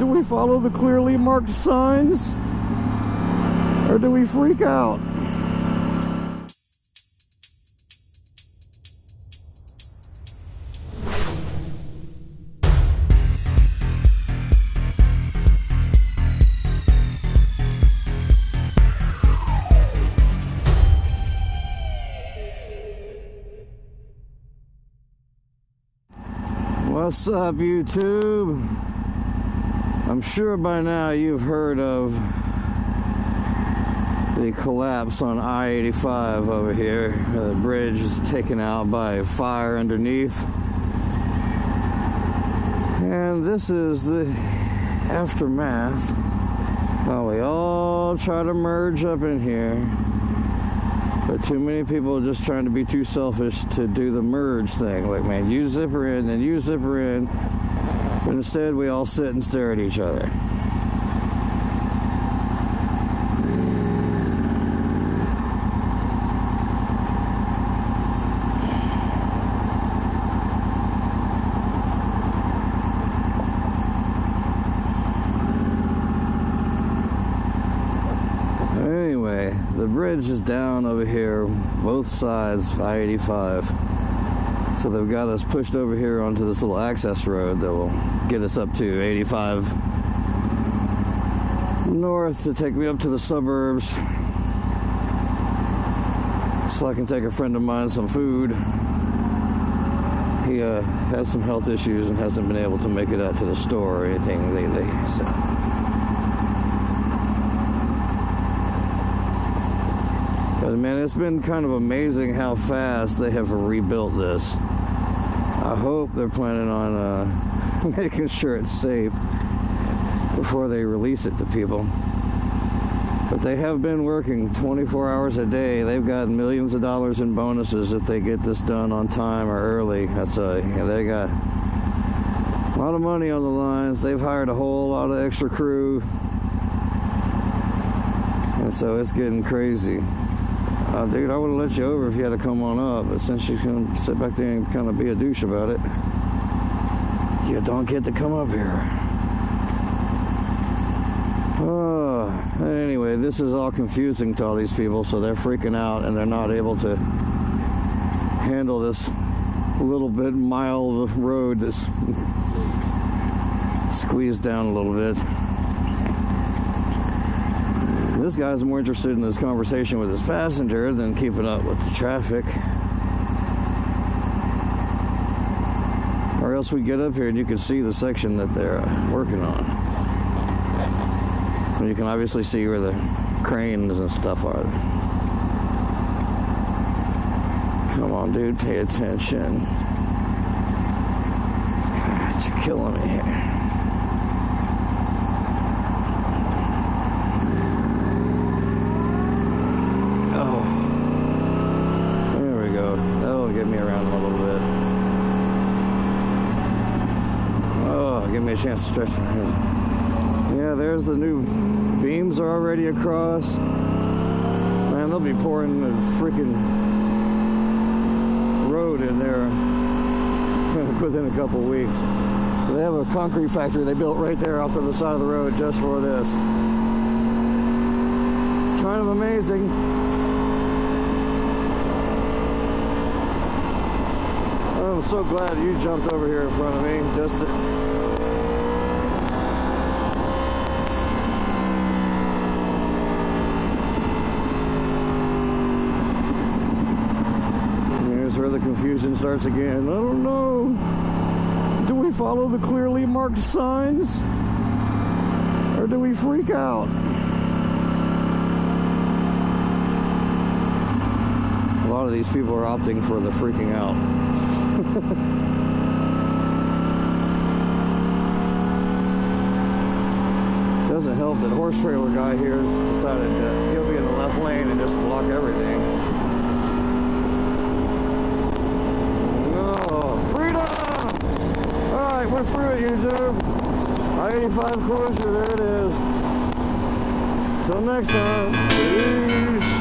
Do we follow the clearly marked signs? Or do we freak out? What's up, YouTube? I'm sure by now you've heard of the collapse on I 85 over here. The bridge is taken out by fire underneath. And this is the aftermath. While we all try to merge up in here. But too many people are just trying to be too selfish to do the merge thing. Like, man, you zipper in, then you zipper in. Instead, we all sit and stare at each other. Anyway, the bridge is down over here, both sides, I 85. So they've got us pushed over here onto this little access road that will get us up to 85 north to take me up to the suburbs so I can take a friend of mine some food. He uh, has some health issues and hasn't been able to make it out to the store or anything lately. So. But man, it's been kind of amazing how fast they have rebuilt this. I hope they're planning on uh, making sure it's safe before they release it to people. But they have been working 24 hours a day. They've got millions of dollars in bonuses if they get this done on time or early. That's a yeah, they got a lot of money on the lines. They've hired a whole lot of extra crew, and so it's getting crazy. Uh, dude, I would have let you over if you had to come on up, but since going to sit back there and kind of be a douche about it, you don't get to come up here. Oh, anyway, this is all confusing to all these people, so they're freaking out and they're not able to handle this little bit mile of road that's squeezed down a little bit. This guy's more interested in this conversation with his passenger than keeping up with the traffic. Or else we get up here and you can see the section that they're uh, working on. And you can obviously see where the cranes and stuff are. Come on, dude, pay attention. God, you're killing me here. Oh. There we go. That'll get me around a little bit. Oh, give me a chance to stretch my hands. Yeah, there's the new beams are already across. Man, they'll be pouring the freaking road in there within a couple weeks. They have a concrete factory they built right there off to the side of the road just for this. It's kind of amazing. I'm so glad you jumped over here in front of me just to, where the confusion starts again. I don't know. Do we follow the clearly marked signs? Or do we freak out? A lot of these people are opting for the freaking out. Doesn't help that horse trailer guy here has decided that he'll be in the left lane and just block everything. No, freedom! All right, YouTube. I-85 closure, there it is. Till next time, peace.